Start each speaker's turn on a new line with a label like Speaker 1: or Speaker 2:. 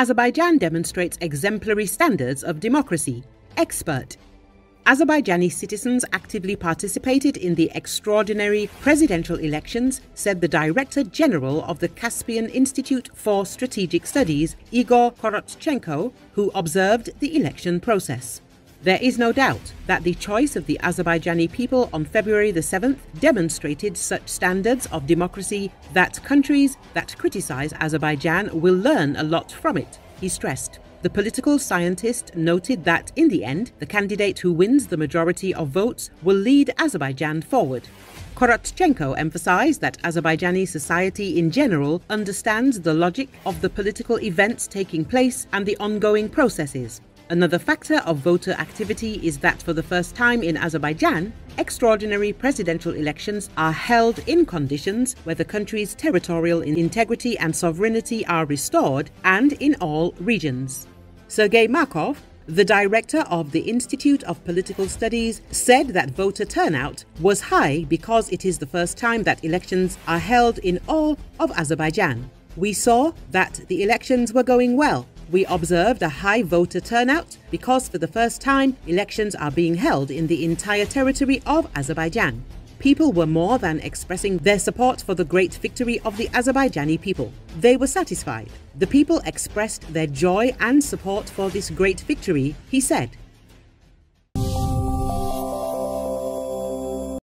Speaker 1: Azerbaijan demonstrates exemplary standards of democracy. Expert. Azerbaijani citizens actively participated in the extraordinary presidential elections, said the Director General of the Caspian Institute for Strategic Studies, Igor Korotchenko, who observed the election process. There is no doubt that the choice of the Azerbaijani people on February the 7th demonstrated such standards of democracy that countries that criticize Azerbaijan will learn a lot from it, he stressed. The political scientist noted that in the end, the candidate who wins the majority of votes will lead Azerbaijan forward. Korotchenko emphasized that Azerbaijani society in general understands the logic of the political events taking place and the ongoing processes. Another factor of voter activity is that for the first time in Azerbaijan, extraordinary presidential elections are held in conditions where the country's territorial integrity and sovereignty are restored and in all regions. Sergei Markov, the director of the Institute of Political Studies said that voter turnout was high because it is the first time that elections are held in all of Azerbaijan. We saw that the elections were going well we observed a high voter turnout because for the first time, elections are being held in the entire territory of Azerbaijan. People were more than expressing their support for the great victory of the Azerbaijani people. They were satisfied. The people expressed their joy and support for this great victory, he said.